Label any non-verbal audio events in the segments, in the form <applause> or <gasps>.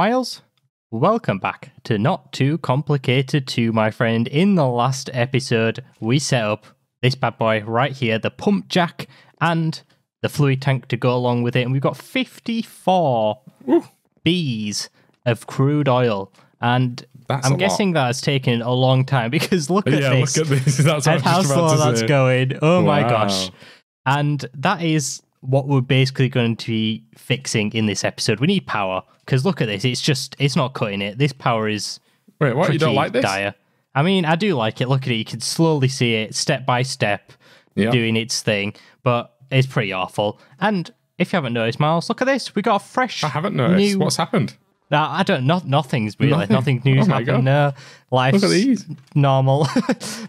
Miles. Welcome back to Not Too Complicated 2, my friend. In the last episode, we set up this bad boy right here, the pump jack and the fluid tank to go along with it. And we've got 54 bees of crude oil. And That's I'm a lot. guessing that has taken a long time <laughs> because look at yeah, this. look at this. <laughs> That's and how slow that's going. Oh my gosh. And that is what we're basically going to be fixing in this episode. We need power because look at this. It's just, it's not cutting it. This power is Wait, what? You don't like this? dire. I mean, I do like it. Look at it. You can slowly see it step by step Yeah. doing its thing, but it's pretty awful. And if you haven't noticed, Miles, look at this. We got a fresh. I haven't noticed. New, What's happened? No, I don't. Not nothing's really. Nothing? Nothing <laughs> new's Oh happened. No, life's Look at these. normal. <laughs>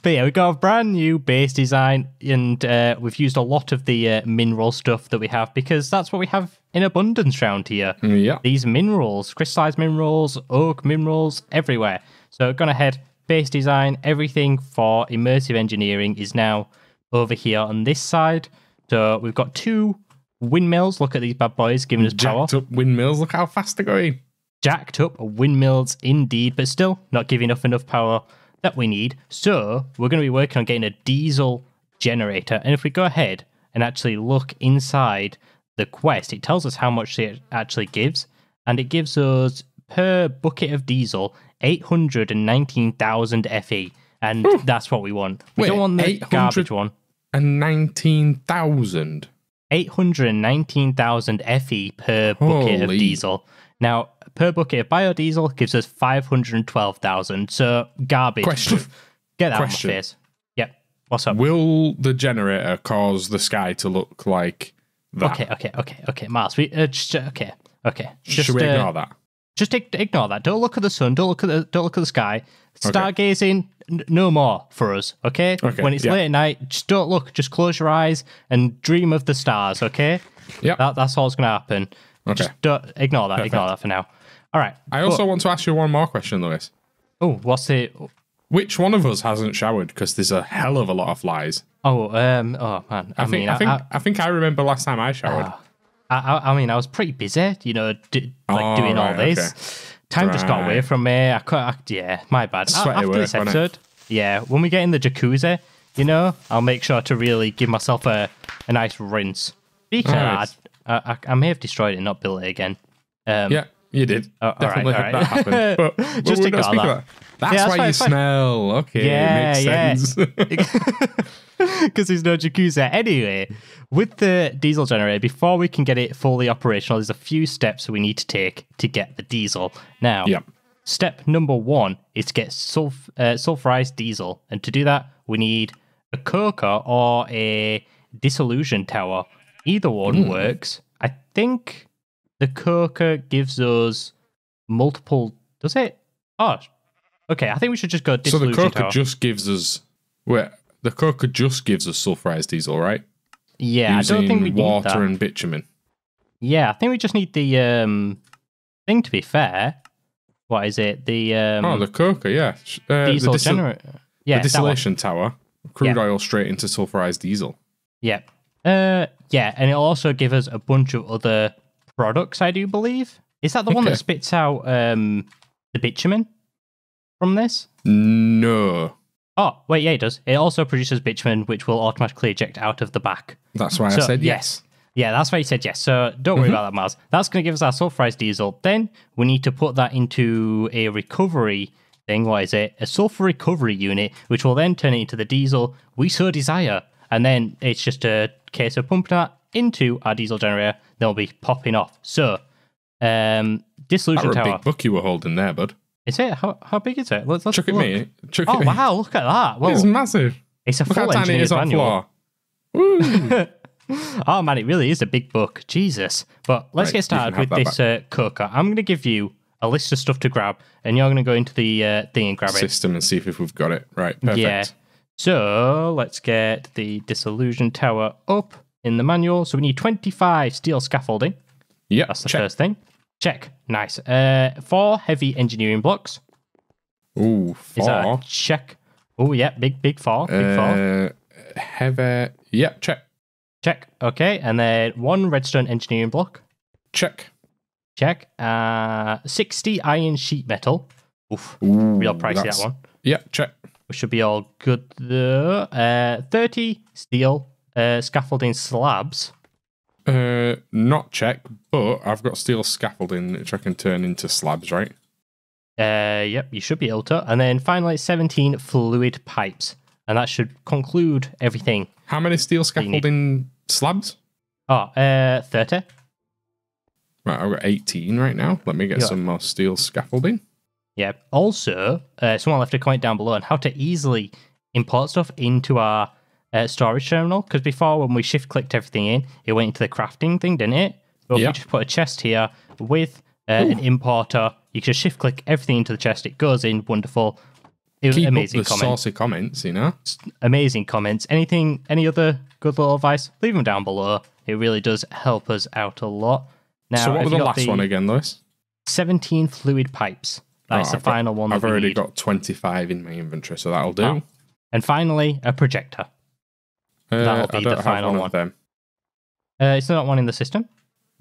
but yeah, we got a brand new base design, and uh, we've used a lot of the uh, mineral stuff that we have because that's what we have in abundance around here. Yeah. These minerals, crystallized minerals, oak minerals, everywhere. So gone ahead, base design, everything for immersive engineering is now over here on this side. So we've got two windmills. Look at these bad boys giving us power up windmills. Look how fast they're going. Jacked up windmills indeed, but still not giving up enough power that we need. So we're going to be working on getting a diesel generator. And if we go ahead and actually look inside the quest, it tells us how much it actually gives. And it gives us per bucket of diesel 819,000 FE. And that's what we want. We Wait, don't want the 800 garbage one. And 19,000. 819,000 FE per bucket of diesel. Now, per bucket of biodiesel gives us 512,000. So, garbage. Question. Get that Question. on my face. Yep. What's up? Will the generator cause the sky to look like that? Okay, okay, okay, okay. Miles, we, uh, just, uh, okay, okay. Just, Should we uh, ignore that? Just ignore that. Don't look at the sun. Don't look at the. Don't look at the sky. Stargazing, n- no more for us. Okay. Okay, When it's yeah. late at night, just don't look. Just close your eyes and dream of the stars. Okay. Yep. That, that's all that's going to happen. Okay. Just don't ignore that. Ignore that for now. All right. I also want to ask you one more question, Lewis. Oh, what's the? Which one of us hasn't showered? Because there's a hell of a lot of flies. Oh, um. Oh man. I, I think mean, I, think I, I, think I remember last time I showered. I, I, I mean, I was pretty busy. You know, d- like Oh, doing all this. Time just got away from me. I could. Yeah, my bad. Sweaty After work, this episode, yeah, when we get in the jacuzzi, you know, I'll make sure to really give myself a, a nice rinse. Speaking Nice. of that, I, I, I may have destroyed it, and not built it again. Um, yeah, you did. Oh, Definitely all had right. that happen. <laughs> But, but Just we're not speaking that. about That's Yeah, that's why fine, you fine. smell. Okay, Yeah, makes sense. <laughs> <laughs> because there's no jacuzzi. Anyway, with the diesel generator, before we can get it fully operational, there's a few steps we need to take to get the diesel. Now, Yep. step number one is to get sulf- uh, sulfurized diesel. And to do that, we need a coker or a dissolution tower. Either one works. I think the coker gives us multiple. Does it? Oh, okay. I think we should just go so the tower. just gives us. Wait, the coker just gives us sulfurized diesel, right? yeah, Using I don't think we need water and bitumen. Yeah, I think we just need the um thing to be fair. What is it? The um oh, the coker, yeah. Uh, diesel distil- generator. Yeah, the distillation tower. Crude Yeah. oil straight into sulfurized diesel. Yeah. Uh yeah, and it'll also give us a bunch of other products, I do believe. Is that the one that spits out um the bitumen from this? No. Oh, wait, yeah, it does. It also produces bitumen, which will automatically eject out of the back. That's why I said yes. yes. Yeah, that's why you said yes. So don't worry about that, Mars. That's going to give us our sulfurized diesel. Then we need to put that into a recovery thing. What is it? A sulfur recovery unit, which will then turn it into the diesel we so desire. And then it's just a case of pumping that into our diesel generator. They'll be popping off. So, um, dissolution were a big book you were holding there, bud. Is it? How, how big is it? Let's, let's Chuck at me. Chuck Oh at me. wow! Look at that. Well, It's massive. it's a Look how full tiny it on manual. floor. <laughs> Oh man, it really is a big book. Jesus. But let's Right, get started with this uh, coker. I'm going to give you a list of stuff to grab, and you're going to go into the uh, thing and grab it. System and see if we've got it. Right. Perfect. Yeah. So let's get the disillusion tower up in the manual. So we need 25 steel scaffolding. Yeah. That's the check. first thing. Check. Nice. Uh, four heavy engineering blocks. Ooh, Is that a four. check? Oh yeah, big big four. Big four. Uh, heavy. Yep. Check. Check. Okay, and then one redstone engineering block. Check. check. Uh, 60 iron sheet metal. Oof, Ooh, real pricey that one. Yeah, check. We should be all good there. Uh, 30 steel uh, scaffolding slabs. Uh, not check, but I've got steel scaffolding which I can turn into slabs, right? Uh, yep, you should be able to. And then finally, 17 fluid pipes. And that should conclude everything. How many steel scaffolding slabs? Oh, uh, 30. Right, I've got 18 right now. Let me get Yeah. some more steel scaffolding. Yeah. Also, uh, someone left a comment down below on how to easily import stuff into our uh, storage terminal. Because before, when we shift clicked everything in, it went into the crafting thing, didn't it? But if you just put a chest here with uh, an importer, you can shift click everything into the chest. It goes in. Wonderful. It was Keep amazing up the comments. saucy comments, you know? Amazing comments. Anything, any other good little advice? Leave them down below. It really does help us out a lot. Now, so what was the got last one again, Lewis? 17 fluid pipes. That's Oh, the I've got- final one I've already need. got 25 in my inventory, so that'll do. Oh, And finally, a projector. Uh, that'll be the final one, one. of them. Uh, is there not one in the system?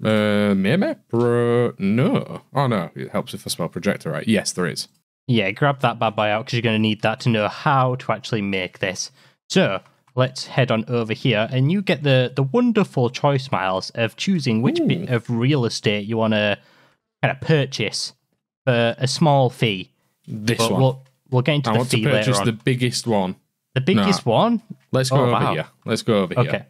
Uh, maybe? Bro, no. Oh, no. It helps if I spell projector right. Yes, there is. Yeah, grab that bad boy out because you're going to need that to know how to actually make this. So let's head on over here, and you get the the wonderful choice, Miles, of choosing which bit of real estate you want to kind of purchase for a small fee. This But one. we'll we'll get into I the want to later purchase on. the biggest one. The biggest one. Let's go Oh, over wow. here. Let's go over Okay. here.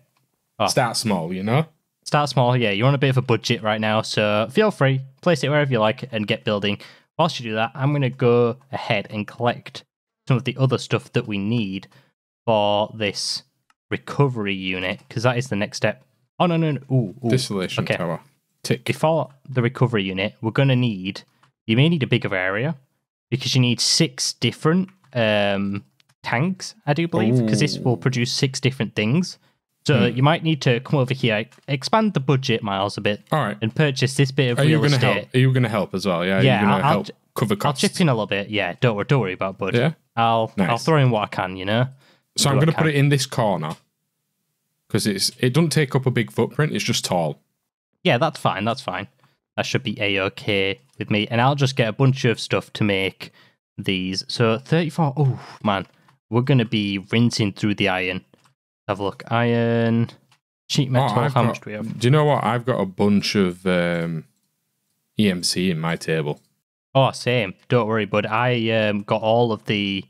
Oh. Start small, you know? Start small, yeah. You're on a bit of a budget right now, so feel free, place it wherever you like, and get building. Whilst you do that, I'm going to go ahead and collect some of the other stuff that we need for this recovery unit, because that is the next step. Oh no, no, no. Ooh, ooh. Distillation okay. tower. Tick. Before the recovery unit, we're going to need. You may need a bigger area because you need six different um, tanks, I do believe, because this will produce six different things. So Hmm. you might need to come over here, expand the budget miles a bit, All right. and purchase this bit of Are you real going to estate. help? Are you going to help as well? Yeah. Are Yeah, you I'll- help cover I'll costs? chip in a little bit. Yeah, don't worry, don't worry about budget. Yeah. I'll I'll throw in what I can. You know. So I'm going to put it in this corner because it's it doesn't take up a big footprint. It's just tall. Yeah, that's fine. That's fine. That should be a okay with me, and I'll just get a bunch of stuff to make these. So 34. Oh man, we're gonna be rinsing through the iron. Have a look. Iron, sheet metal. Oh, how got- much do we have? Do you know what? I've got a bunch of um, EMC in my table. Oh, same. Don't worry, bud. I um, got all of the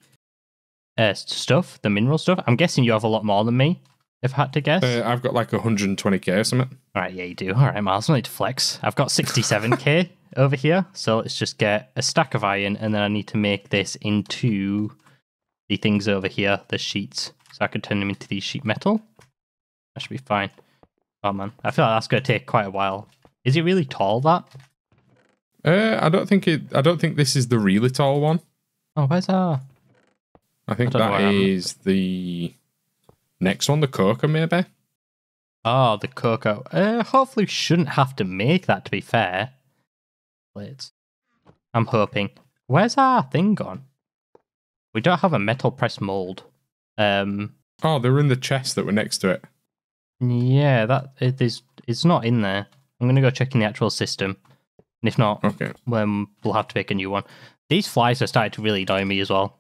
uh, stuff, the mineral stuff. I'm guessing you have a lot more than me. If I had to guess. Uh, I've got like 120k or something. All right, yeah, you do. All right, Miles, no need to flex. I've got 67k <laughs> over here, so let's just get a stack of iron, and then I need to make this into the things over here, the sheets, so I could turn them into the sheet metal. That should be fine. Oh man, I feel like that's going to take quite a while. Is it really tall? That? Uh, I don't think it. I don't think this is the really tall one. Oh, where's that? I think I that is the next one, the coker maybe. Oh, the coker. Uh, hopefully, we shouldn't have to make that. To be fair, let's. I'm hoping. Where's our thing gone? We don't have a metal press mold. Um, Oh, they're in the chest that were next to it. yeah, that it is. It's not in there. I'm gonna go check in the actual system, and if not, Okay. um, we'll have to make a new one. These flies are starting to really annoy me as well.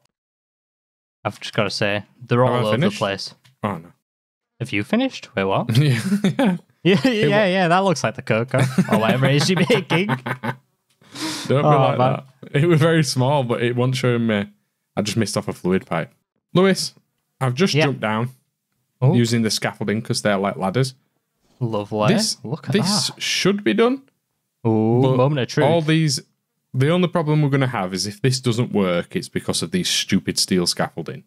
I've just got to say, they're all over the place. Oh no. Have you finished? Wait, what? <laughs> <laughs> yeah. Yeah, yeah, yeah. That looks like the coker or whatever it is you're <laughs> making. Don't be Oh, like man. that. It was very small, but it won't showing me. I just missed off a fluid pipe. Lewis, I've just Yeah. jumped down Oh. using the scaffolding because they're like ladders. Lovely. This, Look at this that. should be done. But moment of truth. All these, the only problem we're going to have is if this doesn't work, it's because of these stupid steel scaffolding.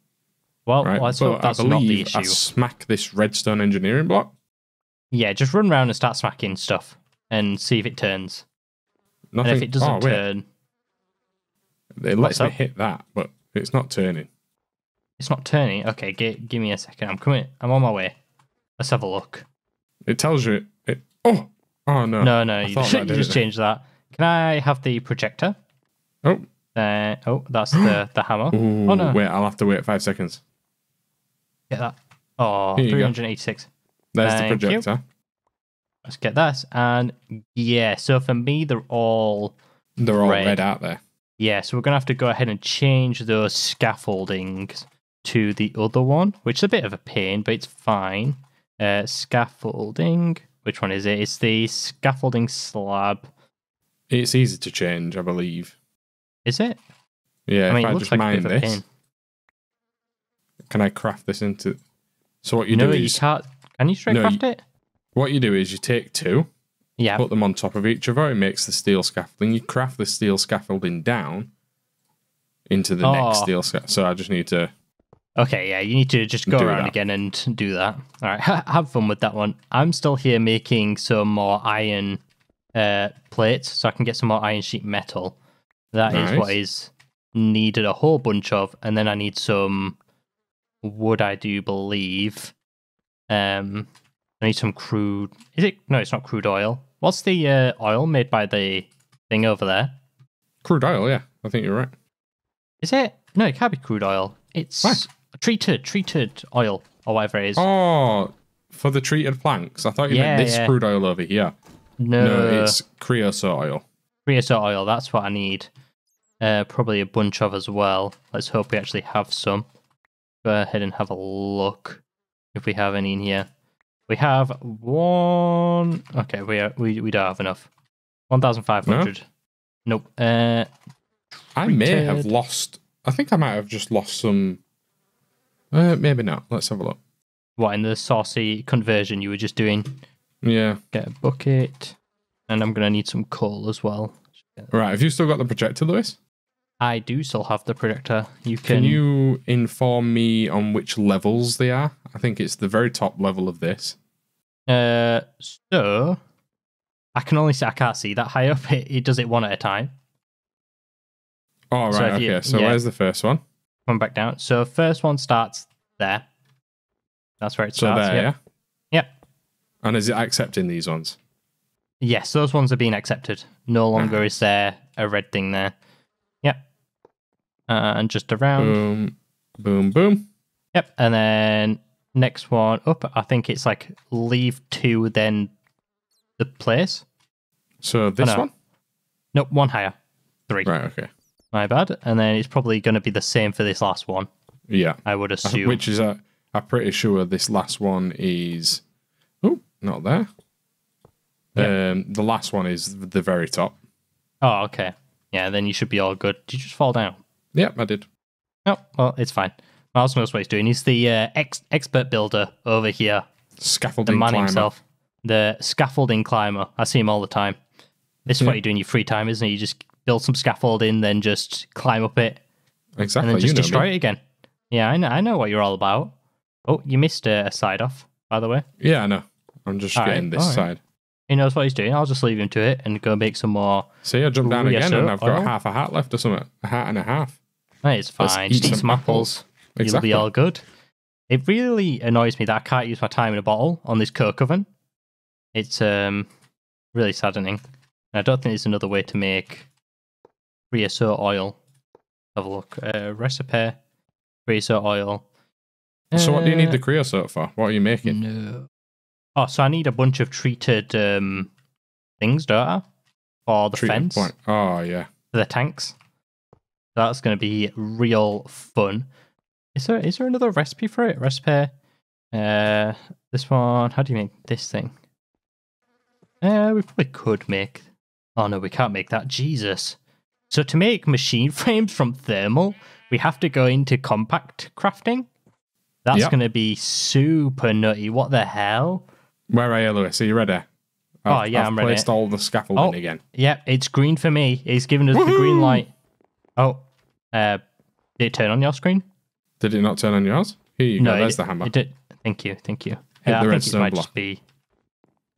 well, Right? let's hope that's I not the issue. I smack this redstone engineering block. Yeah, just run around and start smacking stuff and see if it turns. Nothing. And if it doesn't oh, turn, it lets me hit that, but it's not turning. it's not turning. Okay, gi- give me a second. I'm coming. I'm on my way. Let's have a look. It tells you. It, oh, oh no. No, no, I you, just, that you just changed that. Can I have the projector? Oh, Uh, oh, that's the, <gasps> the hammer. Ooh, oh, no. wait, I'll have to wait five seconds. Get that. Oh, Here you go. 386. There's Thank the you. projector. Let's get that. And yeah, so for me, they're all They're all Red. red, out there. Yeah. So we're gonna have to go ahead and change those scaffoldings to the other one, which is a bit of a pain, but it's fine. Uh, scaffolding. Which one is it? It's the scaffolding slab. It's easy to change, I believe. Is it? Yeah, I mean, if it I looks just like a mine bit of a this, pain. can I craft this into? So what you no, do you is can't. Can you straight No, craft you- it? what you do is you take two, Yeah. put them on top of each other. It makes the steel scaffolding. You craft the steel scaffolding down into the next Oh. steel scaffolding. So I just need to. Okay, yeah, you need to just go around that. again and do that. All right, <laughs> have fun with that one. I'm still here making some more iron uh, plates so I can get some more iron sheet metal. That is what Nice. is needed a whole bunch of, and then I need some wood. I do believe. Um, I need some crude. Is it? No, it's not crude oil. What's the uh, oil made by the thing over there? Crude oil, yeah. I think you're right. Is it? No, it can't be crude oil. It's Why? treated treated oil or whatever it is. Oh, for the treated planks. I thought you Yeah, meant this yeah. crude oil over here. no, No, it's creosote oil. creosote oil. That's what I need. Uh, probably a bunch of as well. Let's hope we actually have some. Go ahead and have a look if we have any in here. We have one. Okay, we are, we we don't have enough. One thousand five hundred. Nope. Uh, I may have lost. I think I might have just lost some. Uh, maybe not. Let's have a look. what in the saucy conversion you were just doing? Yeah. Get a bucket, and I'm gonna need some coal as well. Right. Have you still got the projector, Lewis? I do still have the projector. You Can can. you inform me on which levels they are? I think it's the very top level of this. Uh, so I can only see. I can't see that high up. <laughs> It, it does it one at a time. Oh, So right. you- okay. So yeah. where's the first one? Come back down. So first one starts there. That's where it So starts. there, yep. yeah. Yep. And is it accepting these ones? Yes, those ones are being accepted. No longer is there a red thing there. Yep. Uh, and just around. Boom, boom, boom. Yep. And then next one up. I think it's like leave two, then the place. So this no. one? Nope, one higher. Three. Right. Okay. My bad. And then it's probably going to be the same for this last one. Yeah. I would assume. Which is a. I'm pretty sure this last one is. Oh, not there. Yeah. Um, the last one is the very top. Oh, okay. Yeah, then you should be all good. Did you just fall down? Yep, I did. No, well, it's fine. Miles knows what he's doing. He's the uh, ex- expert builder over here, Scaffolding the man climber. himself, the scaffolding climber. I see him all the time. This is what you do in your free time, isn't it? You just build some scaffolding, then just climb up it, Exactly. and then just destroy me. it again. Yeah, I know. I know what you're all about. Oh, you missed a, a side off, by the way. Yeah, I know. I'm just All getting right, this right. side. He knows what he's doing. I'll just leave him to it and go make some more. See, I jumped down again and I've got oil. half a hat left or something. A hat and a half. It's Let's fine. eat Just eat some some apples. Exactly. You'll be all good. It really annoys me that I can't use my time in a bottle on this coke oven. It's um really saddening. And I don't think there's another way to make creosote oil. Have a look. Uh, recipe creosote oil. So what do you need the Uh, creosote for? What are you making? No. Oh, so I need a bunch of treated um things, don't I? For the Treated fence, plank. Oh yeah. for the tanks. That's going to be real fun. Is there is there another recipe for it? Recipe. Uh, this one. How do you make this thing? Uh, we probably could make. Oh no, we can't make that. Jesus. So to make machine <laughs> frames from thermal, we have to go into compact crafting. That's Yep. going to be super nutty. What the hell? Where are you, Lewis? Are you ready? Oh, I've, yeah, I've I'm ready. placed all the scaffolding Oh. again. Yep, it's green for me. It's giving us the green light. Oh, uh, did it turn on your screen? Did it not turn on yours? Here you go. it- There's the hammer. It did. Thank you. Thank you. Yeah, the I think it might block. just be.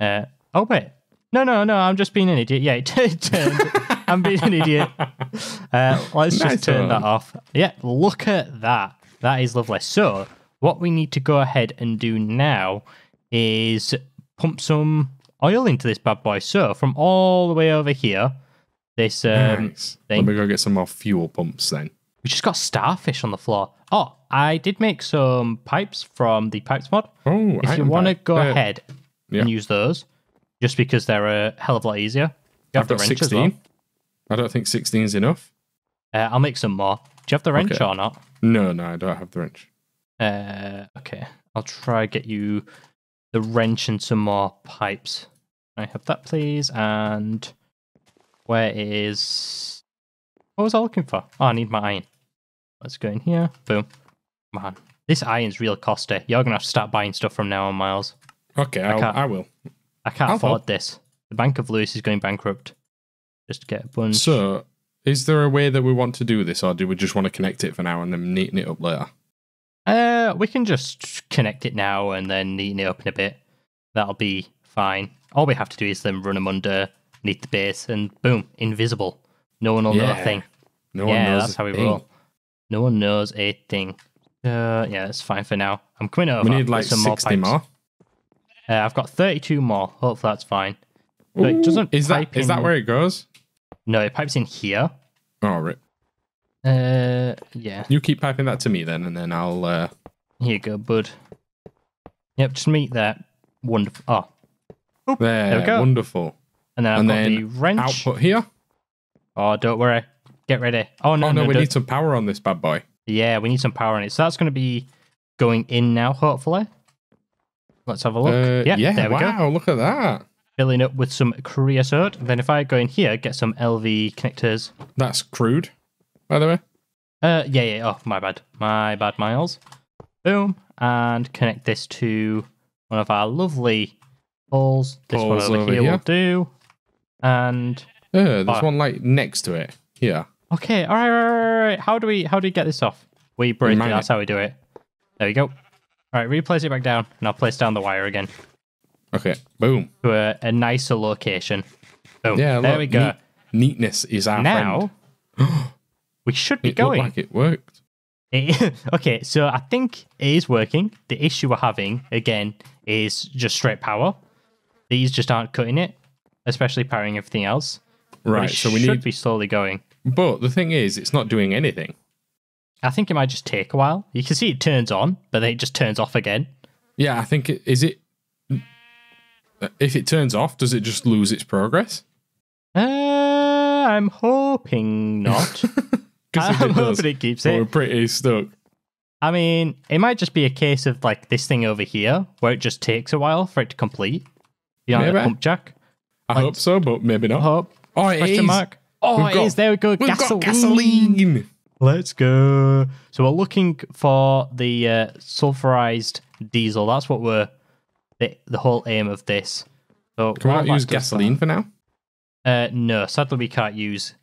Uh, oh wait, no, no, no. I'm just being an idiot. Yeah, it <laughs> turned. I'm being an idiot. Uh, let's Nice just turn that off. Yeah, look at that. That is lovely. So, what we need to go ahead and do now is pump some oil into this bad boy. So, from all the way over here, this um, nice. thing. Let me go get some more fuel pumps then. we just got starfish on the floor. Oh, I did make some pipes from the pipes mod. Oh, If you want to go Uh, ahead yeah. and use those, just because they're a hell of a lot easier. You have I've the got wrench as 16. well. I don't think 16 is enough. Uh, I'll make some more. Do you have the wrench Okay. or not? No, no, I don't have the wrench. Uh, okay, I'll try get you the wrench and some more pipes. I have that, please. And where is what was I looking for? Oh, I need my iron. Let's go in here. Boom. Man, this iron's real costly. You're gonna have to start buying stuff from now on, Miles. Okay, I'll, can't- I will. I can't I'll afford help. this. The Bank of Lewis is going bankrupt. Just get a bunch. So, is there a way that we want to do this, or do we just want to connect it for now and then neaten it up later? Uh, we can just connect it now and then neaten it up in a bit. That'll be fine. All we have to do is then run them under underneath the base, and boom, invisible. No one will know a thing. No one yeah, knows. that's how we thing. roll. No one knows a thing. Uh, yeah, that's fine for now. I'm coming over. We need like some 60 more. more. Uh, I've got 32 more. Hopefully that's fine. But it doesn't Is that pipe is that where it goes? No, it pipes in here. Oh, right. Uh, yeah. You keep piping that to me then, and then I'll. Uh, Here you go, bud. Yep, just meet that. Wonderful. Oh, there, we go. wonderful. and then I've And got then the wrench. Output here. Oh, don't worry. Get ready. Oh no, oh no, no, we don't- need some power on this bad boy. Yeah, we need some power in it. So that's going to be going in now, hopefully. Let's have a look. Uh, yeah, yeah, there we go. wow, look at that. Filling up with some creosote. Then if I go in here, get some LV connectors. That's crude, by the way. Uh, yeah, yeah. Oh, my bad. My bad, Miles. Boom, and connect this to one of our lovely poles. This one over, over here, will do. And Yeah, there's Ah. one like next to it. Here. Okay, all right, all right, all right. How do we how do we get this off? We break it. That's how we do it. There we go. All right, replace it back down, and I'll place down the wire again Okay, boom. to a, a nicer location. Boom. Yeah, there look, we go. neat- neatness is our now friend. <gasps> we should be It going. like it worked. It- <laughs> okay, so I think it is working. The issue we're having again is just straight power. These just aren't cutting it, especially powering everything else. Right, so we should need. be slowly going. But the thing is, it's not doing anything. I think it might just take a while. You can see it turns on, but then it just turns off again. Yeah, I think it is it. If it turns off, does it just lose its progress? Uh, I'm hoping not. <laughs> I'm it does, hoping it keeps then we're pretty stuck. I mean, it might just be a case of like this thing over here where it just takes a while for it to complete. You know, the pump jack. I Like- hope so, but maybe not. Hope. oh, it Question is. mark. Oh, We've it got- is. There we go. We've gasoline. got gasoline. Let's go. So we're looking for the uh, sulfurized diesel. That's what we're the, the whole aim of this. So Can we not that use gasoline for now? Uh, no, sadly we can't use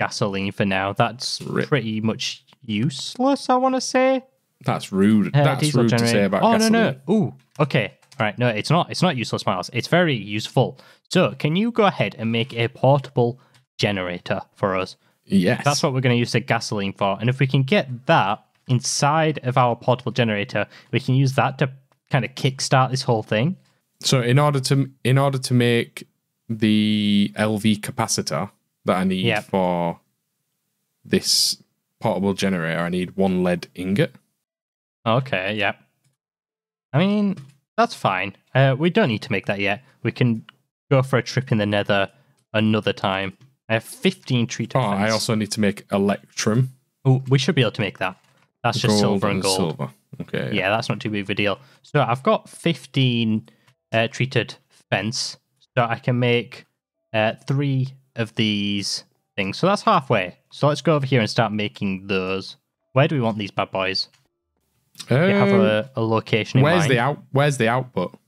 gasoline for now. That's Rip. pretty much useless. I want to say. That's rude. Uh, That's rude to say about oh, gasoline. no, no. Ooh, okay. All right. No, it's not. It's not useless, Miles. It's very useful. So, can you go ahead and make a portable generator for us? Yes. That's what we're going to use the gasoline for. And if we can get that inside of our portable generator, we can use that to kind of kickstart this whole thing. So in order to in order to make the LV capacitor that I need Yep. for this portable generator, I need one lead ingot. Okay. Yep. I mean, that's fine. Uh, we don't need to make that yet. We can go for a trip in the Nether another time. I have 15 treated Oh, I also need to make electrum, Oh, we should be able to make that. That's just silver and gold. silver. Okay. Yeah, that's not too big of a deal. So I've got 15 uh, treated fence, so I can make uh, three of these things. So that's halfway. So let's go over here and start making those. Where do we want these bad boys? Do you have Um, a, a location in where's the out? Where's the output?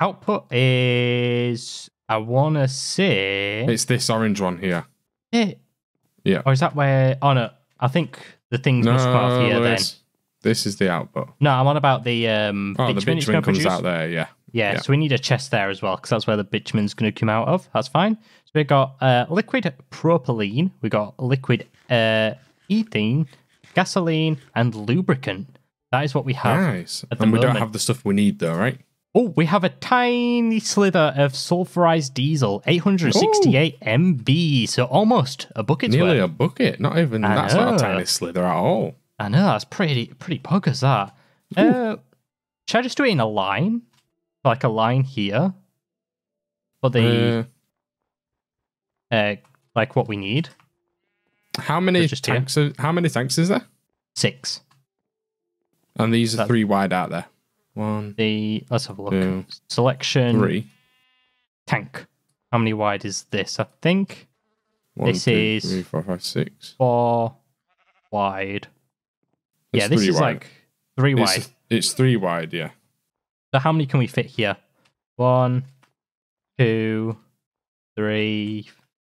Output is, I want to say, It's this orange one here. it, Yeah. or is that where? Oh no, I think the things must come off here then. This is the output. No, I'm on about the um. Oh, the bitumen it's bitumen comes produce. out there. Yeah. Yeah, Yeah. so we need a chest there as well because that's where the bitumen's going to come out of. That's fine. So we've got uh, liquid propylene, we got liquid uh, ethene, gasoline, and lubricant. That is what we have. Nice. at the And we don't have the stuff we need though, right? Oh, we have a tiny slither of sulfurized diesel, 868 MB, so almost a bucket's Nearly worth. a bucket. Not even. I that's not a tiny slither at all. I know that's pretty pretty buggers. That. Uh, should I just do it in a line, like a line here? But the Uh, uh, like what we need how many tanks? Are, how many tanks is there? six. And these are That- three wide out there. One, The let's have a look. two, Selection three. tank. How many wide is this? I think One, This two, is- three, four, five, six. four wide. It's yeah, this is wide. like three wide. It's, it's three wide. Yeah. So how many can we fit here? One, two, three,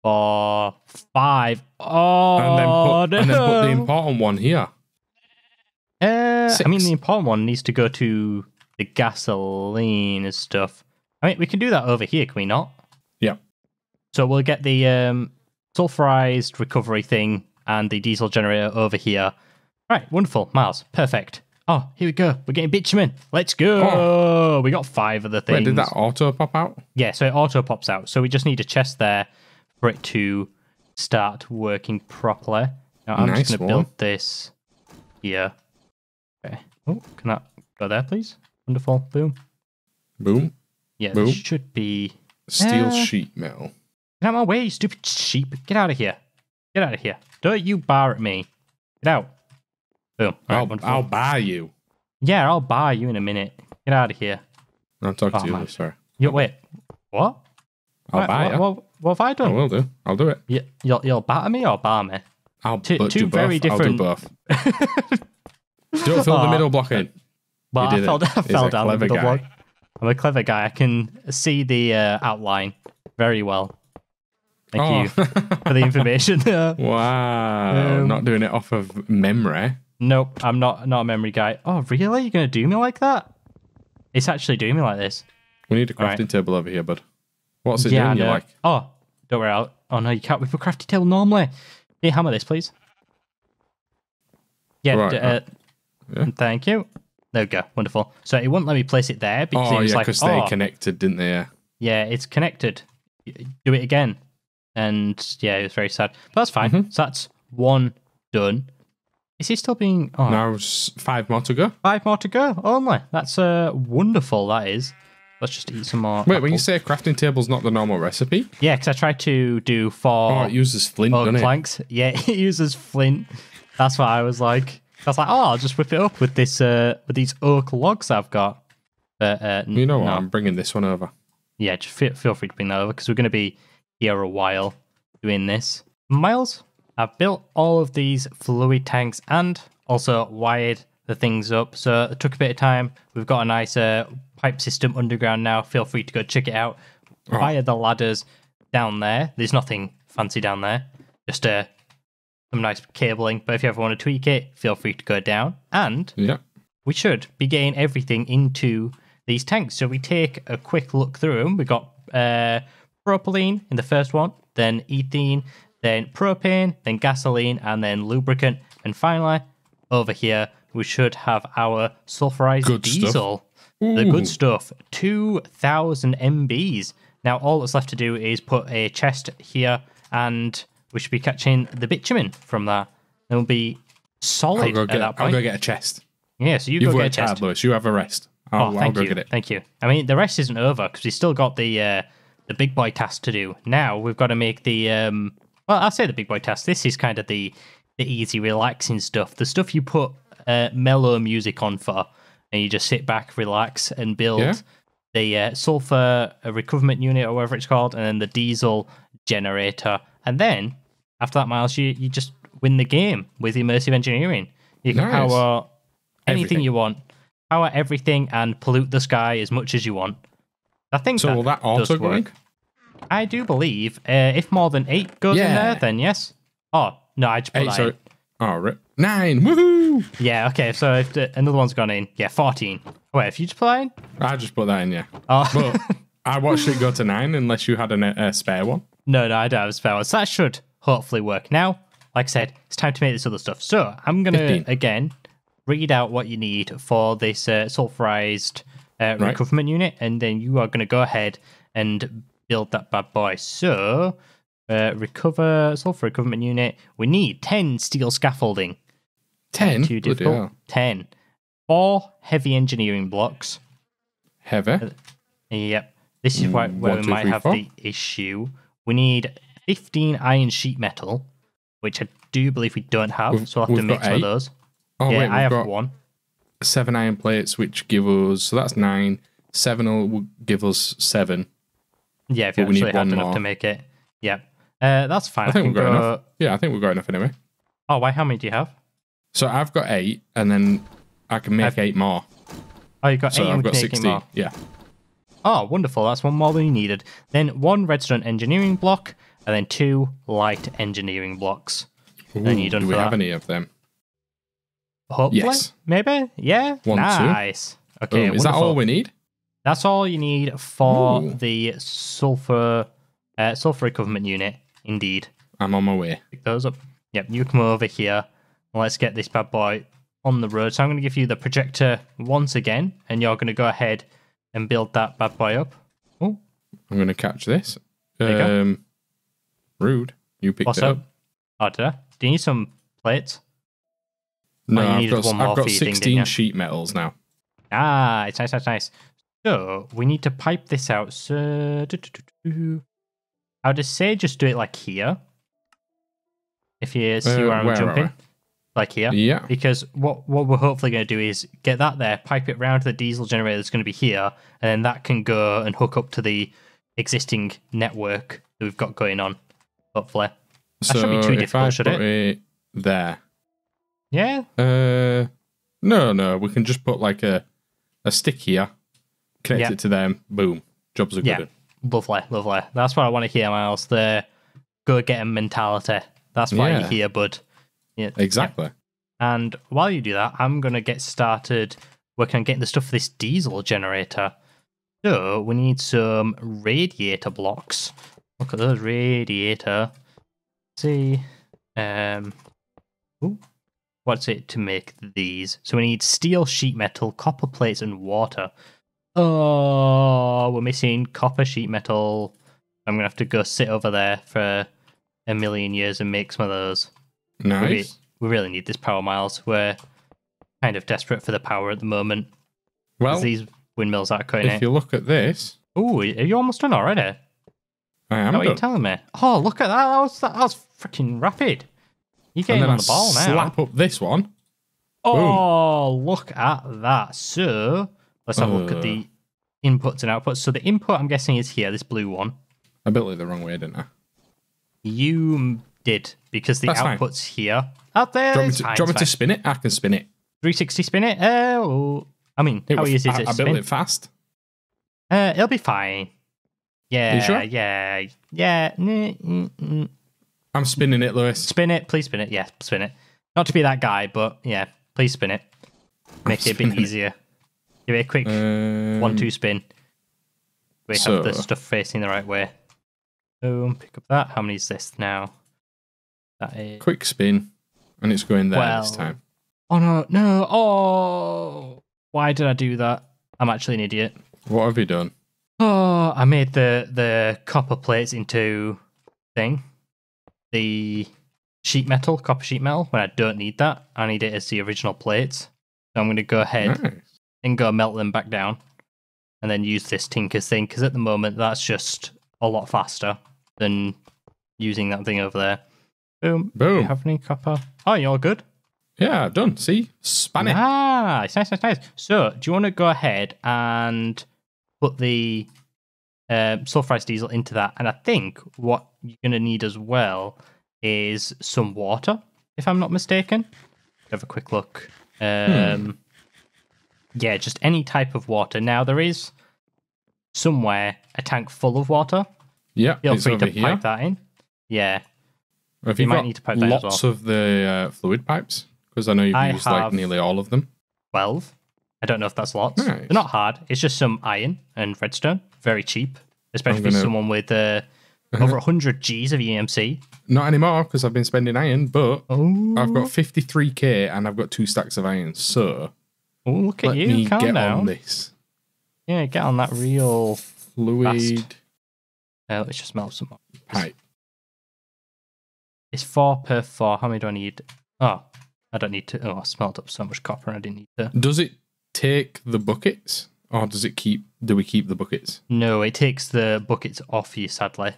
four, five. Oh, And then put and then put the oh, important one here. Uh, I mean, the important one needs to go to the gasoline and stuff. I mean, we can do that over here, can we not? Yeah. So we'll get the um, sulfurized recovery thing and the diesel generator over here. Right, wonderful, Miles, perfect. Oh, here we go. We're getting bitumen. Let's go. Oh. We got five of the things. Wait, did that auto pop out? Yeah, so it auto pops out. So we just need a chest there for it to start working properly. Now I'm Nice just going to build this here. Okay. Oh, can that go there, please? Wonderful. Boom. Boom. Yeah, Boom. this should be. Steel Uh, sheet metal. Get out of my way, you stupid sheep. Get out of here. Get out of here. Don't you bar at me. Get out. Boom. All right, I'll, wonderful. I'll buy you. Yeah, I'll buy you in a minute. Get out of here. I'm talking Oh, to you. man. Sorry. You wait. What? I'll What- buy what, you. what, what have I done? I done? will do. I'll do it. You, you'll, you'll batter me or bar me? I'll Two- but two do both. very different- I'll do both. <laughs> Don't fill the middle block in. <laughs> Well, I fell, I fell down the middle guy. block. I'm a clever guy. I can see the uh, outline very well. Thank Oh. you for the information. <laughs> <laughs> wow. Um, Not doing it off of memory. nope, I'm not not a memory guy. Oh, really? You're gonna do me like that? It's actually doing me like this. We need a crafting Right. table over here, bud. What's it yeah, doing? You like? Oh, don't worry. I'll, oh no, you can't whip a crafting table normally. Can you hammer this, please? Yeah. Right, d- right. uh, Yeah. Thank you. There we go. Wonderful. So it wouldn't let me place it there because Oh it was yeah, like, because they oh, connected, didn't they? Yeah. yeah, it's connected. Do it again. And yeah, it was very sad. But that's fine. Mhm. So that's one done. Is he still being oh, Now five more to go. five more to go only? That's uh wonderful, that is. Let's just eat some more. Wait, when you say crafting table's not the normal recipe, Yeah, because I tried to do four oh, it uses flint, doesn't it? planks. <laughs> Yeah, it uses flint. That's what I was like. I was like, oh, I'll just whip it up with this uh with these oak logs I've got. But uh, n- You know what? no. I'm bringing this one over. yeah, just feel, feel free to bring that over because we're going to be here a while doing this. Miles, I've built all of these fluid tanks and also wired the things up. So it took a bit of time. We've got a nice uh, pipe system underground now. Feel free to go check it out Oh. via the ladders down there. There's nothing fancy down there, just uh, some nice cabling. But if you ever want to tweak it, feel free to go down. And Yeah. we should be getting everything into these tanks. So we take a quick look through them. We got uh, propylene in the first one, then ethene, then propane, then gasoline, and then lubricant. And finally, over here, we should have our sulfurized Good stuff. diesel. The good stuff. 2,000 MBs. Now, all that's left to do is put a chest here, and we should be catching the bitumen from that. We'll be solid I'll go get. I'll go get a chest. Yeah, so you You've go get a chest. hard, Lewis. You have a rest. I'll, Oh, I'll thank go you, get it. thank you. I mean, the rest isn't over because we still got the uh, the big boy task to do. Now we've got to make the um. Well, I say the big boy task. This is kind of the the easy, relaxing stuff. The stuff you put uh, mellow music on for, and you just sit back, relax, and build Yeah. the uh, sulfur recoverment unit or whatever it's called, and then the diesel generator, and then after that, Miles, you you just win the game with immersive engineering. You can Nice. power anything Everything. you want, power everything, and pollute the sky as much as you want. I think So that will that auto work. I do believe uh, if more than eight goes in there, then yes. Oh no, I just put Eight, so, oh, right. Nine. Woohoo! Yeah, okay. So if the, another one's gone in, yeah, fourteen. Wait, if you just put that in, I just put that in, yeah. oh But <laughs> I watched it go to nine unless you had a uh, spare one. no, no, I don't have a spell. So that should hopefully work. Now, like I said, it's time to make this other stuff. So I'm gonna again read out what you need for this uh, sulfurized uh, Right. recoverment unit, and then you are gonna go ahead and build that bad boy. So. Uh, recover sulfur recoverment unit. We need 10 steel scaffolding. Ten. Too difficult. hell. 10. Four heavy engineering blocks. Heavy. Yep. This is why, Mm, where one, we two, might three, have four. the issue. We need 15 iron sheet metal, which I do believe we don't have, We've- so I'll have to make some of those. Oh yeah, wait, I got one. seven iron plates, which give us so that's nine. Seven will give us seven. Yeah, if you actually had enough more. to make it. Yeah. Uh, that's fine. I think can we've got go... enough. Yeah, I think we've got enough anyway. Oh, why? How many do you have? So I've got eight, and then I can make I've- eight more. Oh, you've got So eight I've got can make eight sixteen. Yeah. Oh, wonderful. That's one more than you needed. Then one redstone engineering block, and then two light engineering blocks. Then Ooh, you done do we have any of them? Hopefully, Yes. maybe, yeah. One, two. nice. Okay, Boom. Is that all we need? That's all you need for Ooh. the sulfur uh, sulfur recoverment unit. Indeed, I'm on my way. pick those up. Yep, you come over here. Let's get this bad boy on the road. So I'm going to give you the projector once again, and you're going to go ahead and build that bad boy up. Oh, I'm going to catch this. There you go. um, rude. You picked what's it up. Oh, did I? Do you need some plates? No, Oh, I've got, one more I've got for your thing, 16 sheet metals now. Ah, it's nice, nice, nice. So we need to pipe this out. So I would just say just do it like here. If you see Uh, where I'm where jumping, like here. Yeah. Because what what we're hopefully going to do is get that there, pipe it round to the diesel generator that's going to be here, and then that can go and hook up to the existing network that we've got going on. Hopefully, So shouldn't be too if difficult, should put it there. yeah. Uh, no, no, we can just put like a a stick here, connect Yeah. it to them. Boom, jobs are Yeah, good. lovely, lovely. That's what I want to hear, Miles. The go get mentality. That's why Yeah. you're here, bud. Yeah, Exactly. And while you do that, I'm gonna get started working on getting the stuff for this diesel generator. So we need some radiator blocks. Look at those radiator. see, um, ooh, what's it to make these? So we need steel, sheet metal, copper plates, and water. Oh, we're missing copper sheet metal. I'm gonna have to go sit over there for a million years and make some of those. We, Nice. we really need this power miles. We're kind of desperate for the power at the moment. Well, these windmills are cutting if it. you look at this, Oh, are you almost done already? I am what you're done. telling me? Oh, look at that. That was, that was freaking rapid. And getting on I the ball now. slap up this one. Oh, look at that. So let's have a look at Uh. the inputs and outputs. So the input, I'm guessing, is here, this blue one. I built it the wrong way, didn't I? You did, because the That's fine. output's here. Out there. Do you want me to, fine, do you want me to spin it? I can spin it. 360 spin it? Uh, oh, I mean, It how was- easy is I, it I built it fast. Uh, it'll be fine. Yeah, sure? yeah, yeah. mm, mm, mm. I'm spinning it, Lewis. Spin it, please spin it. Yeah, spin it. Not to be that guy, but yeah, please spin it. Make it a bit spinning it. easier. Give it a quick Um, one-two spin. We so- have the stuff facing the right way. Boom, pick up that. How many is this now? That is. Quick spin, and it's going there this time. Oh no, no! Oh, why did I do that? I'm actually an idiot. What have you done? Oh, I made the the copper plates into thing. The sheet metal, copper sheet metal, when I don't need that. I need it as the original plates. So I'm going to go ahead Nice. and go melt them back down and then use this Tinker's thing because at the moment that's just a lot faster than using that thing over there. Boom. Do you Boom. have any copper? Oh, you're all good? Yeah, done. See? Span it. Nice, nice, nice, nice. So, do you want to go ahead and put the uh, sulfurized diesel into that? And I think what you're going to need as well is some water, if I'm not mistaken. Have a quick look. Um, Yeah, just any type of water. Now, there is somewhere a tank full of water. Yeah, Feel free to here. pipe that in. Yeah. Have You you, might need to pipe that as lots of the uh, fluid pipes? Because I know you've I used like nearly all of them. 12. I don't know if that's lots. Nice. They're not hard. It's just some iron and redstone. Very cheap, especially for gonna- someone with uh, over 100 Gs of EMC. Not anymore because I've been spending iron, but Oh, I've got 53k and I've got two stacks of iron. So oh look at you. Calm get down. on this Yeah, get on that real. fluid Uh, let's just melt some more. pipe. It's four per four. How many do I need? Oh, I don't need to. Oh, I smelled up so much copper. I didn't need to. Does it take the buckets or does it keep do we keep the buckets? No, it takes the buckets off you, sadly.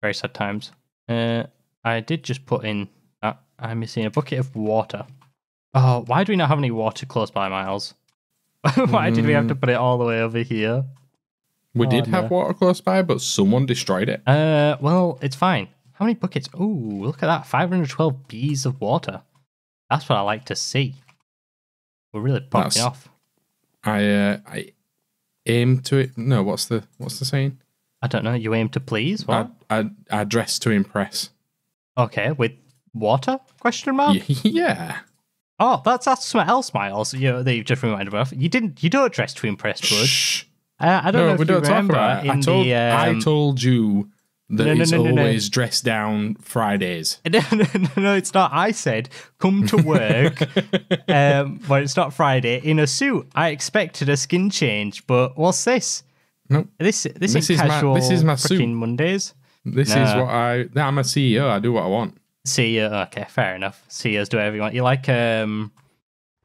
Very sad times. Uh, I did just put in. Uh, I'm missing a bucket of water. Oh, why do we not have any water close by, Miles? <laughs> why did we have to put it all the way over here? We Oh, did have no. water close by, but someone destroyed it. Uh, well, it's fine. How many buckets? Oh, look at that. 512 bees of water. That's what I like to see. We're really popping That's- off. I uh, I aim to it. No, what's the what's the saying? I don't know. You aim to please? What? I, I I dress to impress. okay, with water? Question mark? <laughs> yeah. Oh, that's that's something else, Miles. You know, that you've just reminded me of. You didn't. You don't dress to impress, bud. Shh. Uh, I don't No, know we don't talk about it. I told the. Um, I told you that No, no, it's no, no, no. always dress down Fridays. <laughs> no, no, no, no, it's not. I said come to work, <laughs> um, but it's not Friday in a suit. I expected a skin change, but what's this? Nope. This this, This is is my- casual. this is my suit. Mondays. This is what I. I'm a CEO. I do what I want. See you. Okay, fair enough. CEOs do whatever you want. You like um,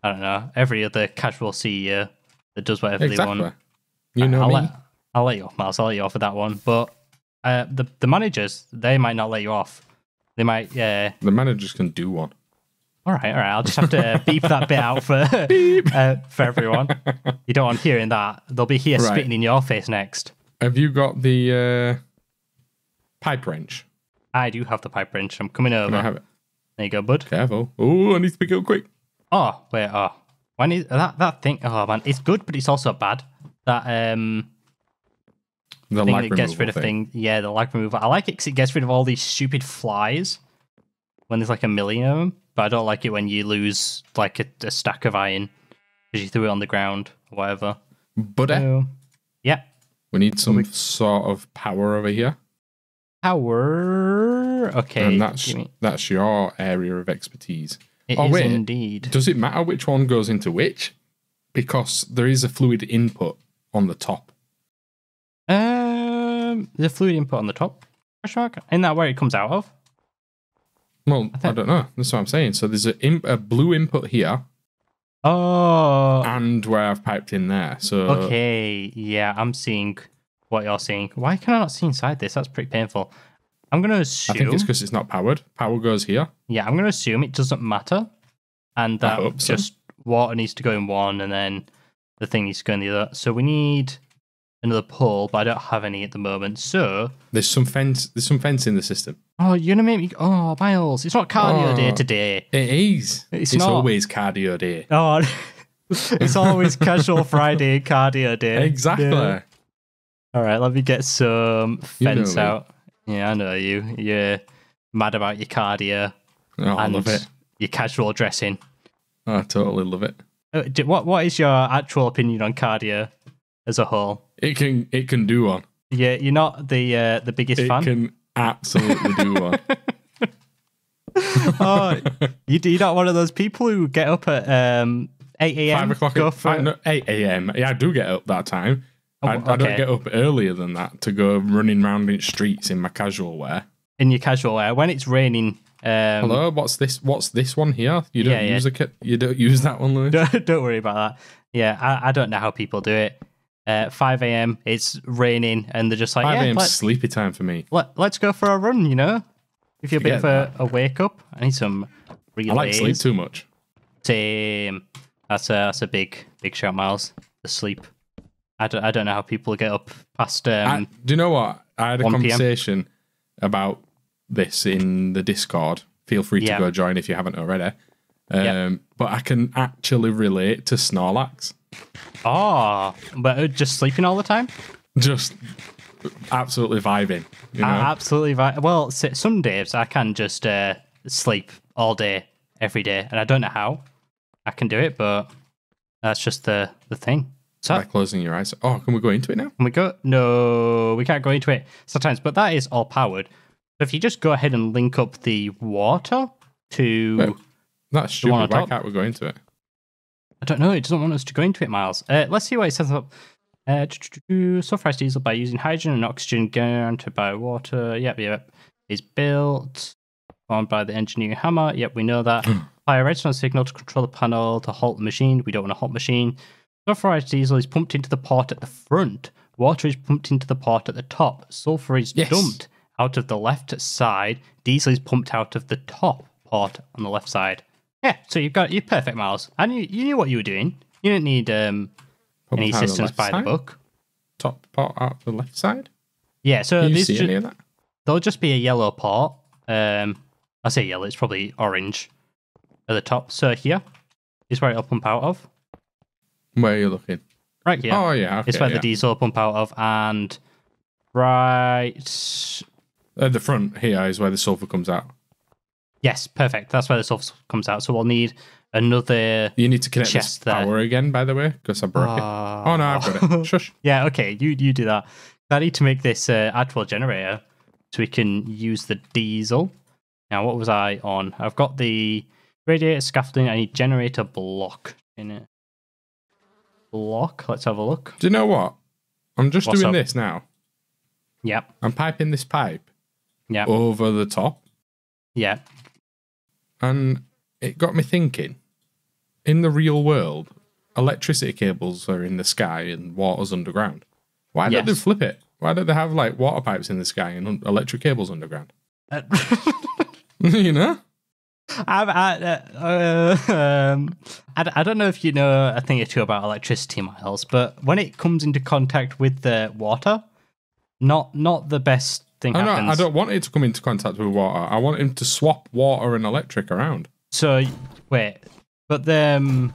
I don't know, every other casual CEO that does whatever they want. You know I'll me. Let, I'll let you off, Miles. I'll let you off with that one. But uh, the the managers, they might not let you off. They might. Yeah. The managers can do one. all right. All right. I'll just have to <laughs> beep that bit out for <laughs> uh, for everyone. You don't want hearing that. They'll be here Right. spitting in your face next. Have you got the uh, pipe wrench? I do have the pipe wrench. I'm coming over. Can I have it? There you go, bud. Careful. Oh, I need to pick it up quick. Oh wait. Oh, when is that that thing? Oh man, it's good, but it's also bad. That um The thing that gets rid of thing. Yeah, the lag removal. I like it because it gets rid of all these stupid flies when there's like a million of them. But I don't like it when you lose like a, a stack of iron because you threw it on the ground or whatever. But uh, So, yeah, we need some sort of power over here, power. Okay, and that's me- that's your area of expertise. it oh, is wait. indeed. Does it matter which one goes into which? Because there is a fluid input on the top. Um, the fluid input on the top. Isn't that where it comes out of? Well, I, think- don't know. That's what I'm saying. So there's a, a blue input here, Oh, and where I've piped in there. So Okay, yeah, I'm seeing what you're seeing. Why can I not see inside this? That's pretty painful. I'm gonna assume. I think it's because it's not powered. Power goes here. yeah, I'm gonna assume it doesn't matter, and I that so. just water needs to go in one, and then the thing needs to go in the other. So we need another pole, but I don't have any at the moment. So, There's some fence. There's some fence in the system. oh, you're gonna make me. Oh, Miles, it's not cardio day Oh. today. It is. It's It's, not. always cardio day. Oh, <laughs> it's always casual Friday cardio day. Exactly. Yeah. All right, let me get some You know fence me. out. Yeah, I know you. You're mad about your cardio Oh, I love it. your casual dressing. I totally love it. Uh, What What is your actual opinion on cardio as a whole? It can it can do one. Yeah, you're not the uh, the biggest It fan. It can absolutely do one. <laughs> oh, you you're not one of those people who get up at um, eight a.m. Five o'clock. Go for five, no, eight a.m. Yeah, I do get up that time. I, Oh, I don't get up earlier than that to go running around in streets in my casual wear. in your casual wear when it's raining. Um, Hello, what's this? What's this one here? You don't Yeah, yeah. use a kit. You don't use that one, Louis. <laughs> don't, don't worry about that. Yeah, I, I don't know how people do it. Uh, 5 a.m. It's raining, and they're just like, Five yeah, a.m. let's, sleepy time for me. let, let's go for a run. You know, if you're a bit of a, a wake up, I need some relays. I like sleep too much. Same. That's a that's a big big shout, Miles. The sleep. I don't, I don't know how people get up past. Um, I, do you know what? I had a 1 PM. conversation about this in the Discord. Feel free to Yeah. go join if you haven't already. Um, Yeah. But I can actually relate to Snorlax. Oh, but uh, just sleeping all the time. Just absolutely vibing. You know? Absolutely. Vi- well, some days I can just uh, sleep all day, every day, and I don't know how I can do it, but that's just the the thing. So by closing your eyes. Oh, can we go into it now? can we go? No, we can't go into it sometimes, but that is all powered. So if you just go ahead and link up the water to, Well, That's stupid. Why can't we go into it? I don't know, it doesn't want us to go into it, Miles. Uh, let's see what it says up. Uh, sulfurized diesel by using hydrogen and oxygen guaranteed by water. Yep, yep. Is built formed by the engineering hammer. Yep, we know that. Apply a redstone signal to control the panel to halt the machine. We don't want to halt machine. sulfurized diesel is pumped into the pot at the front. Water is pumped into the pot at the top. Sulfur is Yes. dumped out of the left side. Diesel is pumped out of the top pot on the left side. Yeah, so you've got you're perfect, Miles. And you, you knew what you were doing. You didn't need um, Pumped any out the assistance left by the book. Top part out the left side. Yeah, so Can you see ju- any of that? there'll just be a yellow port. Um, I say yellow, it's probably orange at the top. So here is where it'll pump out of. Where are you looking? Right here. Oh yeah, okay, it's where yeah. the diesel will pump out of, and right. At the front here is where the sulfur comes out. Yes, perfect. That's where the sulfur comes out. So we'll need another. You need to connect this Chest there. power again, by the way, because I broke it. Oh no, I've got it. <laughs> Shush. Yeah, okay, you you do that. I need to make this uh, actual generator so we can use the diesel. Now, what was I on? I've got the radiator scaffolding. I need generator block in it. Block. Let's have a look. Do you know what? I'm just What's doing up? this now. Yep. I'm piping this pipe Yeah. over the top, Yep. And it got me thinking. In the real world, electricity cables are in the sky and water's underground. Why don't they flip it? Why don't they have like water pipes in the sky and electric cables underground? <laughs> Uh, <laughs> you know? I've, I, uh, <laughs> um, I, I don't know if you know a thing or two about electricity, Miles, but when it comes into contact with the water, not not the best thing I, happens. I don't want it to come into contact with water. I want him to swap water and electric around. So wait, but then,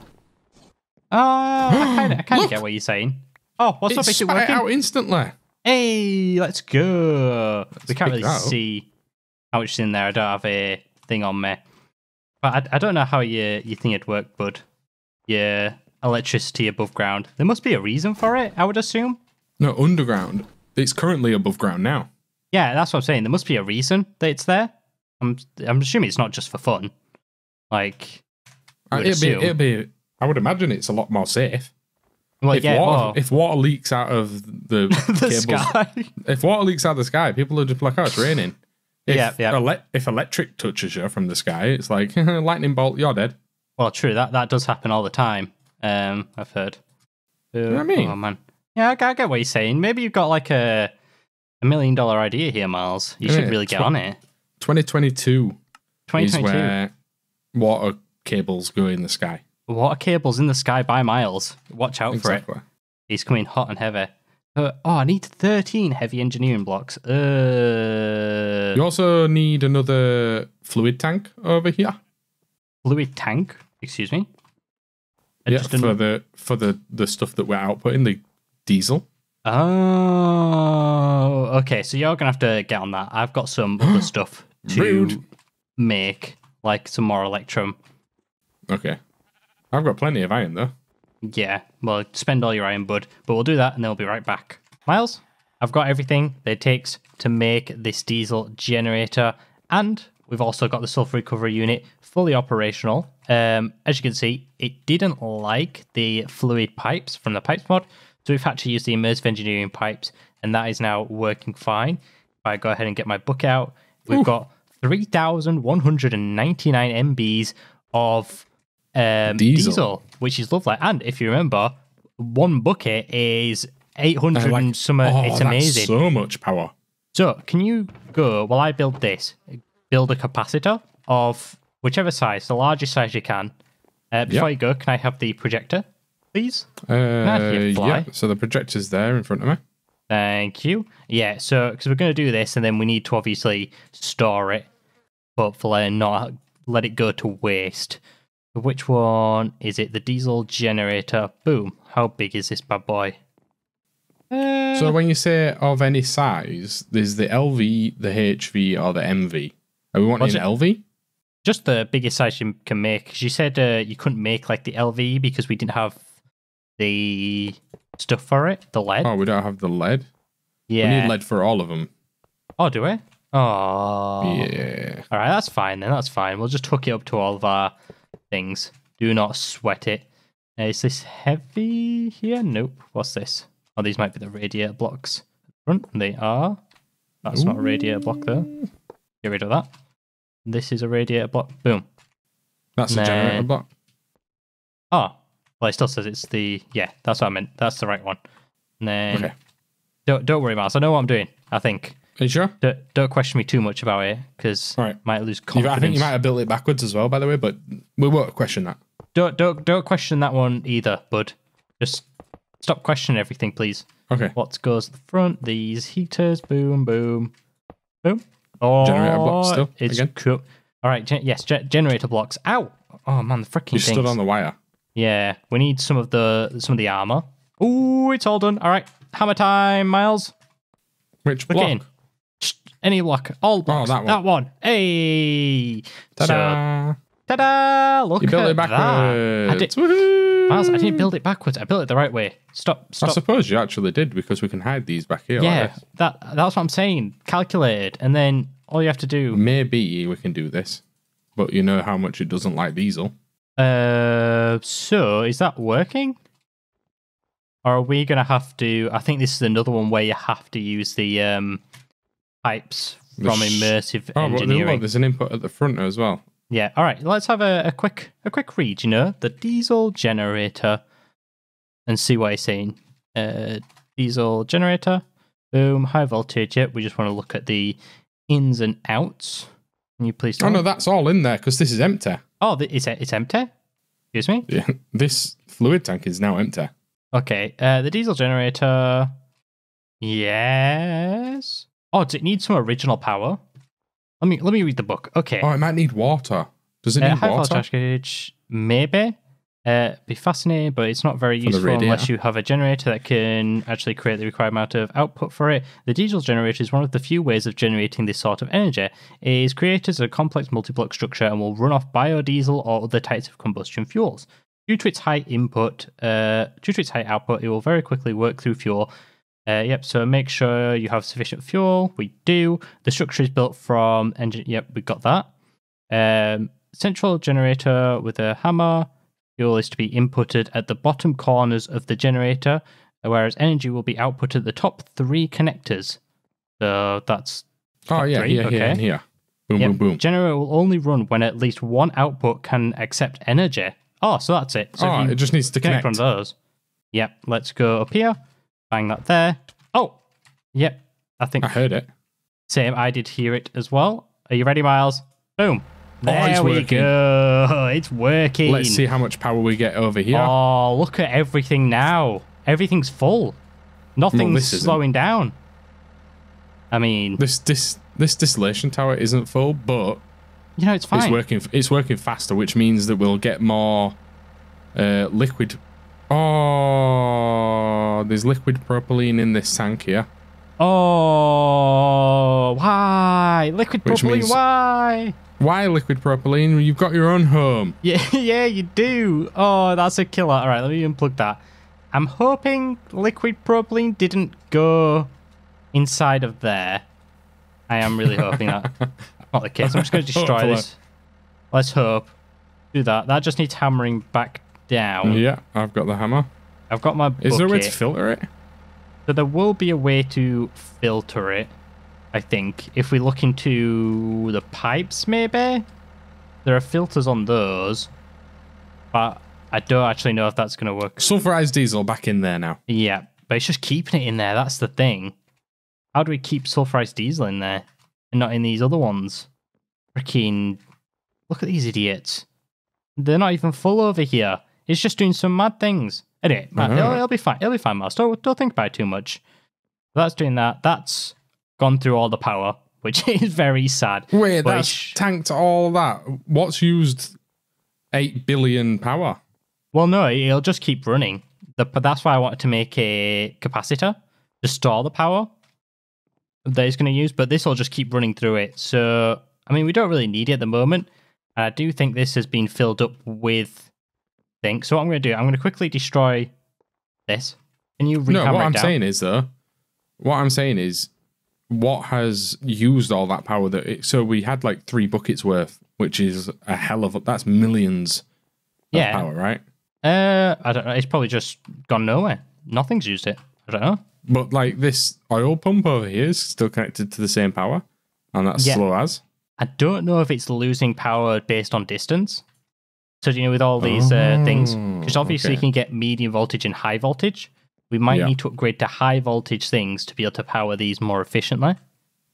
oh, I <gasps> kind of I kind of get what you're saying. Oh, what's it up? Is it working? out instantly. Hey, let's go. we can't really see how much is in there. I don't have a thing on me, but I, I don't know how you you think it'd work, bud. Yeah, electricity above ground. There must be a reason for it. I would assume. No, underground. It's currently above ground now. Yeah, that's what I'm saying. There must be a reason that it's there. I'm I'm assuming it's not just for fun. Like, I Uh, would It'd be, it'd be. I would imagine it's a lot more safe. well, if, yeah, water, well, if water leaks out of the, <laughs> the cables, sky. if water leaks out of the sky, people are just like, "Oh, it's raining." If, Yeah, yeah. ele- if electric touches you from the sky, it's like <laughs> lightning bolt. You're dead. Well, true. That that does happen all the time. Um, I've heard. Uh, what I mean? Oh man. Yeah, I, I get what you're saying. Maybe you've got like a a million dollar idea here, Miles. You should really get tw- on it. 2022 is 2022. where water cables go in the sky. Water cables in the sky by Miles. Watch out for it. He's coming hot and heavy. Uh, oh, I need 13 heavy engineering blocks. Uh, You also need another fluid tank over here. fluid tank. Excuse me. I Yeah, for the for the the stuff that we're outputting, the diesel. Oh, okay. So you're gonna have to get on that. I've got some other <gasps> stuff to Rude. make, like some more electrum. Okay, I've got plenty of iron though. Yeah, well, spend all your iron, bud. But we'll do that, and then we'll be right back. Miles, I've got everything that it takes to make this diesel generator, and we've also got the sulfur recovery unit fully operational. Um, as you can see, it didn't like the fluid pipes from the pipes mod, so we've had to use the immersive engineering pipes, and that is now working fine. If I go ahead and get my book out, we've got 3,199 MBs of um, Diesel. diesel. which is lovely. And if you remember, one bucket is 800 Like- and some. oh, it's amazing. So, So much power. So can you go while I build this? Build a capacitor of whichever size, the largest size you can. Uh, before Yep. you go, can I have the projector, please? Uh, have you fly? yeah. So the projector's there in front of me. Thank you. Yeah, so because we're going to do this, and then we need to obviously store it, hopefully, and not let it go to waste. Which one is it? The diesel generator. Boom. How big is this bad boy? Uh, So when you say of any size, there's the LV, the HV, or the MV. Are we wanting What's an it? LV? just the biggest size you can make. 'Cause you said uh, you couldn't make like the LV because we didn't have the stuff for it, the lead. Oh, we don't have the lead. yeah. We need lead for all of them. Oh, do we? Oh. Yeah. All right, that's fine then. That's fine. We'll just hook it up to all of our things. Do not sweat it. Uh, is this heavy here? Nope. What's this? Oh, these might be the radiator blocks. Front. They are. That's not a radiator block though. Get rid of that. This is a radiator block. Boom. That's a Nah. generator block. Oh, Well, it still says it's the yeah. That's what I meant. That's the right one. And then Okay. don't don't worry, Miles. I know what I'm doing. I think. Are you sure? Don't, don't question me too much about it because right. might lose confidence. I think you might have built it backwards as well, by the way, but we won't question that. Don't don't don't question that one either, bud. Just stop questioning everything, please. Okay. What goes to the front? These heaters. Boom, boom, boom. Oh, Generator blocks still, It's again? cool. All right. Gen- yes, ge- generator blocks. Ow! Oh man, the freaking You things. stood on the wire. Yeah, we need some of the some of the armor. Ooh, it's all done. All right, hammer time, Miles. Which block? in. Any block, all oh, blocks. that one. That one. Hey. Ta-da! ta-da! Look you built it that. backwards. I did, Woohoo! Miles, I didn't build it backwards. I built it the right way. Stop. I suppose you actually did because we can hide these back here. yeah, Like that that's what I'm saying. Calculated, and then all you have to do. Maybe we can do this, but you know how much it doesn't like diesel. Uh, so is that working? Or are we gonna have to? I think this is another one where you have to use the um pipes from immersive Oh, engineering. there's an input at the front as well. Yeah. All right. Let's have a, a quick a quick read. You know, the diesel generator, and see what it's saying. Uh, diesel generator. Boom. High voltage. Yep. We just want to look at the ins and outs. Can you please? Oh no, that's all in there because this is empty. Oh, it's it's empty. Excuse me. Yeah, <laughs> this fluid tank is now empty. Okay, uh, the diesel generator. Yes. Oh, does it need some original power? Let me let me read the book. Okay. Oh, it might need water. Does it Uh, need high water? voltage gauge, maybe. Uh, be fascinating, but it's not very useful unless you have a generator that can actually create the required amount of output for it. The diesel generator is one of the few ways of generating this sort of energy. It is created as a complex multi-block structure and will run off biodiesel or other types of combustion fuels. Due to its high input, uh, due to its high output, it will very quickly work through fuel. Uh, yep. So make sure you have sufficient fuel. We do. The structure is built from engine. Yep, we got that. Um, central generator with a hammer. Fuel is to be inputted at the bottom corners of the generator, whereas energy will be output at the top three connectors. So that's Oh yeah, three, here, here, okay. and here. Boom, yep. boom, boom. Generator will only run when at least one output can accept energy. Oh, so that's it. So oh, it just needs to connect connect. one of those. Yep. Let's go up here. Bang that there. Oh, yep. I think I heard it. same. I did hear it as well. Are you ready, Miles? Boom. There Oh, it's we working. go. It's working. Let's see how much power we get over here. Oh, look at everything now. Everything's full. Nothing's isn't. slowing down. I mean, This this this distillation tower isn't full, but you know, it's fine. it's working. It's working faster, which means that we'll get more uh, liquid. Oh, there's liquid propylene in this tank here. Oh, why? Liquid Which propylene, why? Why liquid propylene? You've got your own home. <laughs> Yeah, yeah, you do. Oh, that's a killer. All right, let me unplug that. I'm hoping liquid propylene didn't go inside of there. I am really hoping that. <laughs> Not the case. I'm just going to destroy Hopefully. this. Let's hope. Do that. That just needs hammering back down. Yeah, I've got the hammer. I've got my Is there a way to filter it? So there will be a way to filter it, I think. If we look into the pipes, maybe? There are filters on those. But I don't actually know if that's going to work. Sulfurized diesel back in there now. Yeah, but it's just keeping it in there. That's the thing. How do we keep sulfurized diesel in there and not in these other ones? Freaking. Look at these idiots. They're not even full over here. It's just doing some mad things. Anyway, man, Uh-huh. it'll, it'll be fine. It'll be fine, Miles. Don't, don't think about it too much. That's doing that. That's gone through all the power, which <laughs> is very sad. Wait, But that's tanked all that. What's used eight billion power? Well, no, it'll just keep running. The, but that's why I wanted to make a capacitor to store the power that it's going to use. But this will just keep running through it. So, I mean, we don't really need it at the moment. And I do think this has been filled up with things. So what I'm going to do, I'm going to quickly destroy this. Can you No, what I'm down? saying is though, what I'm saying is, what has used all that power? That it, so we had like three buckets worth, which is a hell of a, that's millions of Yeah. power, right? Uh, I don't know. It's probably just gone nowhere. Nothing's used it. I don't know. But like this oil pump over here is still connected to the same power, and that's Yeah. slow as. I don't know if it's losing power based on distance. So you know, with all these uh, things, Oh, because obviously you can get medium voltage and high voltage. We might Yeah. need to upgrade to high voltage things to be able to power these more efficiently.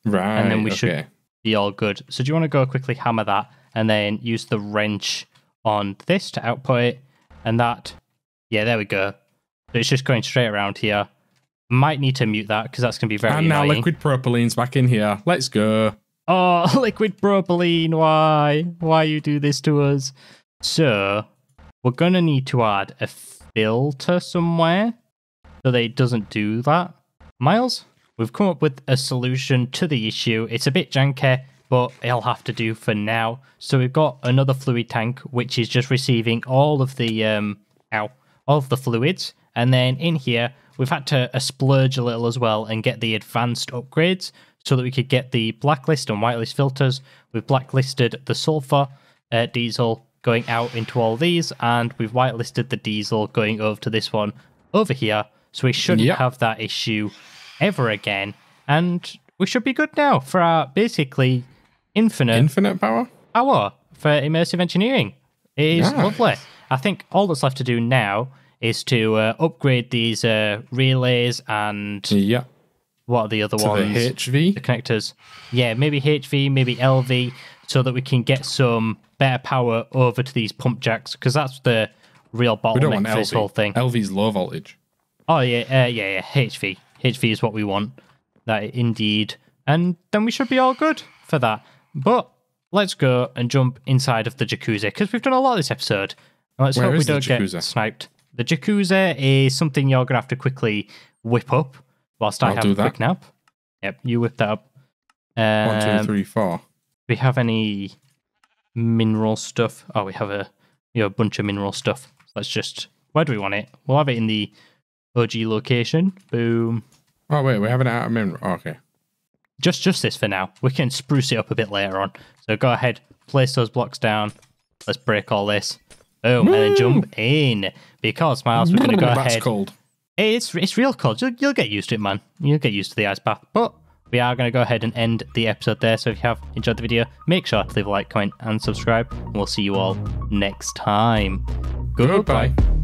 Right. and then we okay. should- Be all good. So do you want to go quickly hammer that and then use the wrench on this to output it, and that, yeah, there we go. So it's just going straight around here. Might need to mute that because that's going to be very And now liquid propylene's back in here. Let's go. Oh, <laughs> liquid propylene, why? Why you do this to us? So, we're going to need to add a filter somewhere so that it doesn't do that. Miles, we've come up with a solution to the issue. It's a bit janky, but it'll have to do for now. So we've got another fluid tank, which is just receiving all of the um, ow, all of the fluids, and then in here we've had to uh, splurge a little as well and get the advanced upgrades so that we could get the blacklist and whitelist filters. We've blacklisted the sulfur uh, diesel going out into all these, and we've whitelisted the diesel going over to this one over here. So we shouldn't Yep. have that issue ever again, and we should be good now for our basically infinite Infinite power? power for immersive engineering. It is Nice. lovely. I think all that's left to do now is to uh, upgrade these uh, relays and Yeah. what are the other To the ones? HV. the connectors. Yeah, maybe HV, maybe LV, so that we can get some better power over to these pump jacks because that's the real We don't want bottleneck for this LV. whole thing. LV's low voltage. Oh yeah, uh, yeah, yeah. HV, HV is what we want. That indeed, and then we should be all good for that. But let's go and jump inside of the jacuzzi because we've done a lot this episode. Let's Where hope we don't get sniped. The jacuzzi is something you're gonna have to quickly whip up whilst I I'll have a quick that. nap. Yep, you whip that up. One, two, Um, three, four. Do we have any mineral stuff? Oh, we have a you know, a bunch of mineral stuff. Let's just where do we want it? We'll have it in the OG location. Boom. Oh, wait, we haven't out of mineral. Oh, okay. Just just this for now. We can spruce it up a bit later on. So go ahead, place those blocks down. Let's break all this. Boom, and then jump in. Because Miles, we're gonna mm, go That's ahead. cold. It's it's real cold. You'll, you'll get used to it, man. You'll get used to the ice bath. But we are going to go ahead and end the episode there. So if you have enjoyed the video, make sure to leave a like, comment, and subscribe. And we'll see you all next time. Goodbye. Goodbye.